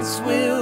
hearts will